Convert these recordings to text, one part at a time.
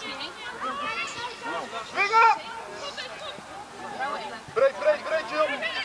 Springen! Breed, breed, breed, Jill!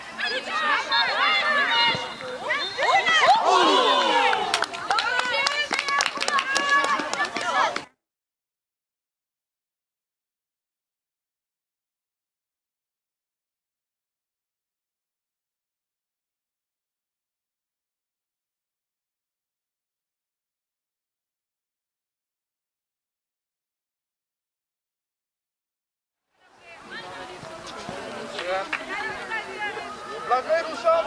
Lagueiro, chão!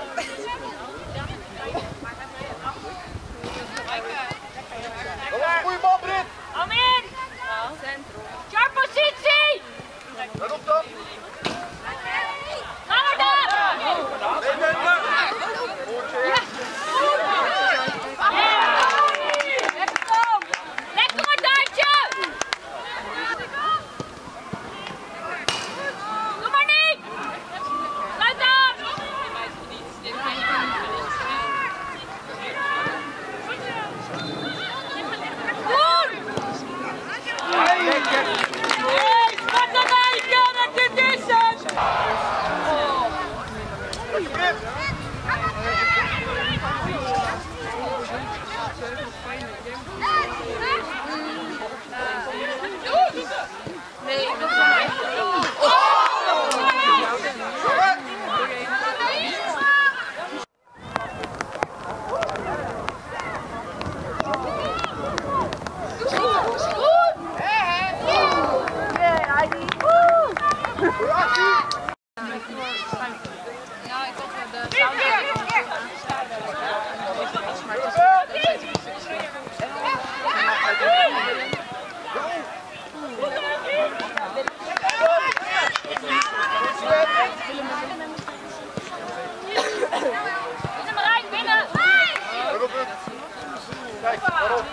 Rocky! Binnen Marijn, binnen! Kijk, waarop?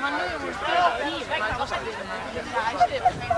Maar nu jongens, hier, weg, dat was het. Ja, hij stipt.